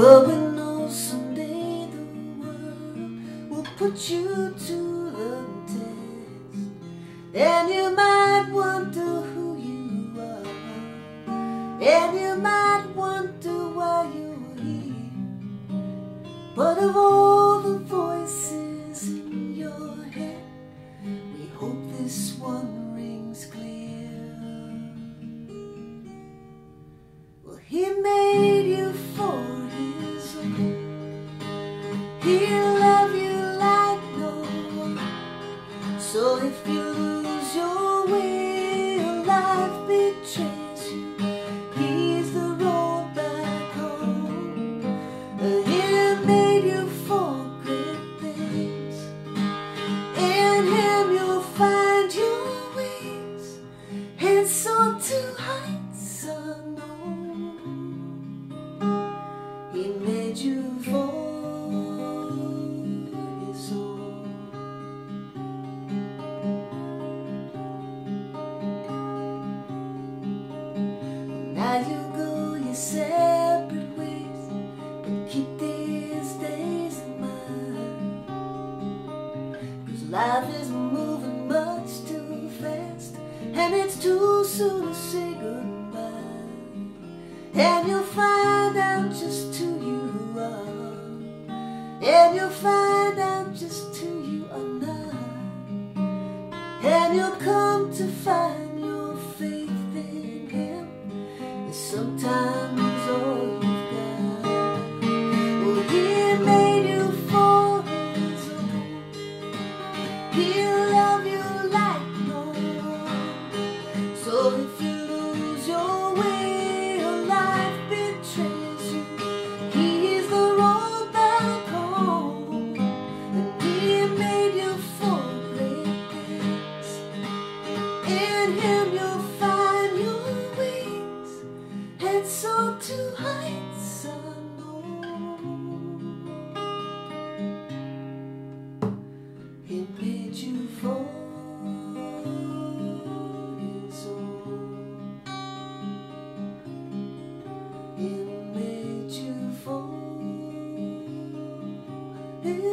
But we know someday the world will put you to the test. And you might wonder who you are. And you might wonder why you're here. But of all He'll love you like no one. So if you lose your way life betrays you, he's the road back home. He made you for great things. In him you'll find your wings and soar to heights unknown. You go your separate ways, but keep these days in mind. Cause life is moving much too fast, and it's too soon to say goodbye. And you'll find out just who you are, and you'll find out just who you are not, and you'll come to find Here It